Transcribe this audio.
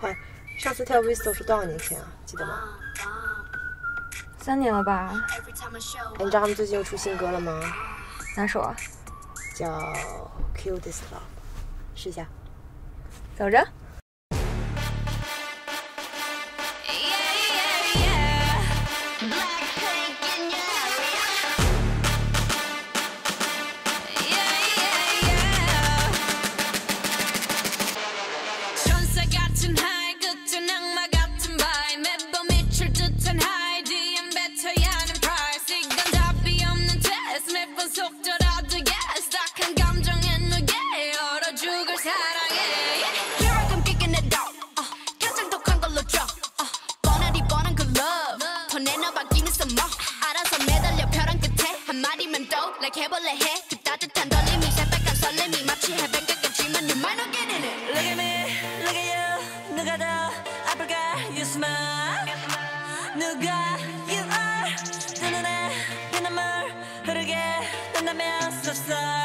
嗨，上次跳 Visto 是多少年前啊？记得吗？三年了吧？哎，你知道他们最近又出新歌了吗？哪首啊？叫《Kill This Love》，试一下。走着。 like 해볼래 해. 그 따뜻한 떨림이 새빨간 설렘이 마치 해변 가 You smile you are.